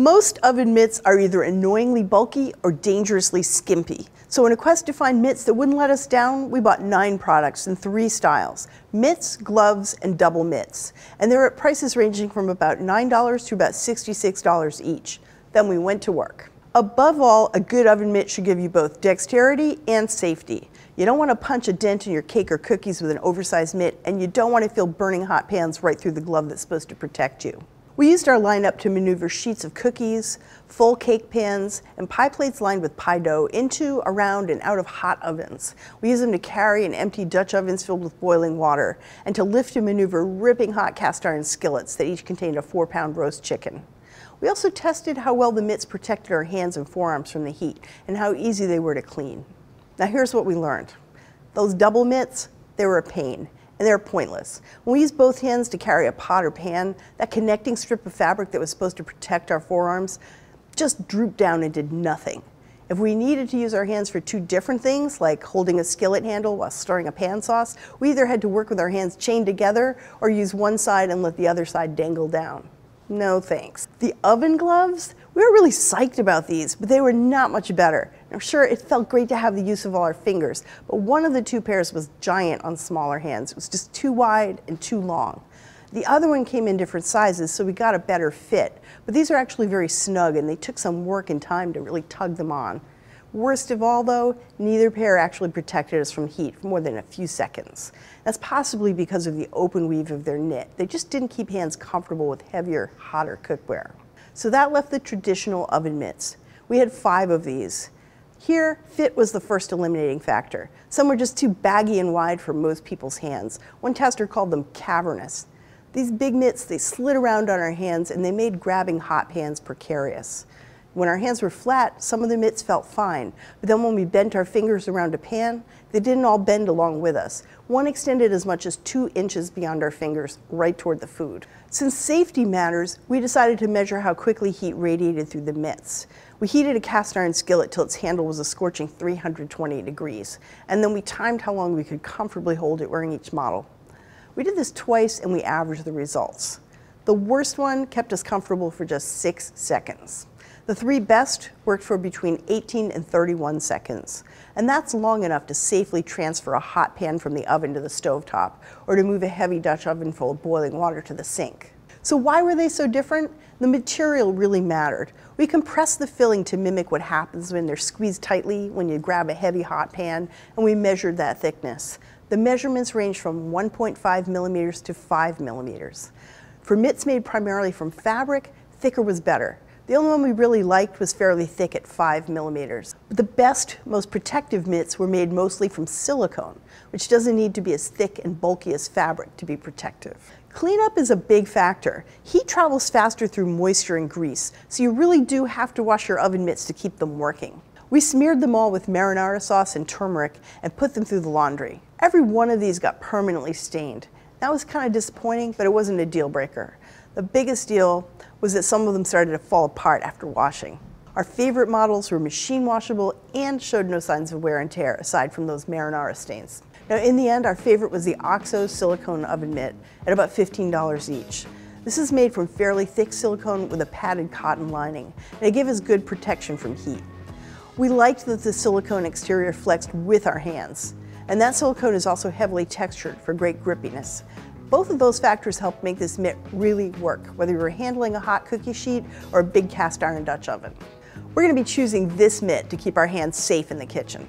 Most oven mitts are either annoyingly bulky or dangerously skimpy. So in a quest to find mitts that wouldn't let us down, we bought nine products in three styles, mitts, gloves, and double mitts. And they're at prices ranging from about $9 to about $66 each. Then we went to work. Above all, a good oven mitt should give you both dexterity and safety. You don't want to punch a dent in your cake or cookies with an oversized mitt, and you don't want to feel burning hot pans right through the glove that's supposed to protect you. We used our lineup to maneuver sheets of cookies, full cake pans, and pie plates lined with pie dough into, around, and out of hot ovens. We used them to carry and empty Dutch ovens filled with boiling water, and to lift and maneuver ripping hot cast iron skillets that each contained a four pound roast chicken. We also tested how well the mitts protected our hands and forearms from the heat, and how easy they were to clean. Now here's what we learned. Those double mitts, they were a pain and they're pointless. When we use both hands to carry a pot or pan, that connecting strip of fabric that was supposed to protect our forearms just drooped down and did nothing. If we needed to use our hands for two different things, like holding a skillet handle while stirring a pan sauce, we either had to work with our hands chained together or use one side and let the other side dangle down. No thanks. The oven gloves, we were really psyched about these, but they were not much better. I'm sure it felt great to have the use of all our fingers, but one of the two pairs was giant on smaller hands. It was just too wide and too long. The other one came in different sizes, so we got a better fit. But these are actually very snug, and they took some work and time to really tug them on. Worst of all, though, neither pair actually protected us from heat for more than a few seconds. That's possibly because of the open weave of their knit. They just didn't keep hands comfortable with heavier, hotter cookware. So that left the traditional oven mitts. We had five of these. Here, fit was the first eliminating factor. Some were just too baggy and wide for most people's hands. One tester called them cavernous. These big mitts, they slid around on our hands and they made grabbing hot pans precarious. When our hands were flat, some of the mitts felt fine, but then when we bent our fingers around a pan, they didn't all bend along with us. One extended as much as two inches beyond our fingers, right toward the food. Since safety matters, we decided to measure how quickly heat radiated through the mitts. We heated a cast iron skillet till its handle was a scorching 320 degrees, and then we timed how long we could comfortably hold it wearing each model. We did this twice and we averaged the results. The worst one kept us comfortable for just six seconds. The three best worked for between 18 and 31 seconds, and that's long enough to safely transfer a hot pan from the oven to the stovetop, or to move a heavy Dutch oven full of boiling water to the sink. So why were they so different? The material really mattered. We compressed the filling to mimic what happens when they're squeezed tightly when you grab a heavy hot pan, and we measured that thickness. The measurements range from 1.5 millimeters to 5 millimeters. For mitts made primarily from fabric, thicker was better. The only one we really liked was fairly thick at 5 millimeters. But the best, most protective mitts were made mostly from silicone, which doesn't need to be as thick and bulky as fabric to be protective. Cleanup is a big factor. Heat travels faster through moisture and grease, so you really do have to wash your oven mitts to keep them working. We smeared them all with marinara sauce and turmeric and put them through the laundry. Every one of these got permanently stained. That was kind of disappointing, but it wasn't a deal breaker. The biggest deal was that some of them started to fall apart after washing. Our favorite models were machine washable and showed no signs of wear and tear aside from those marinara stains. Now in the end, our favorite was the OXO silicone oven mitt at about $15 each. This is made from fairly thick silicone with a padded cotton lining, and it gives us good protection from heat. We liked that the silicone exterior flexed with our hands, and that silicone is also heavily textured for great grippiness. Both of those factors help make this mitt really work, whether you're handling a hot cookie sheet or a big cast iron Dutch oven. We're gonna be choosing this mitt to keep our hands safe in the kitchen.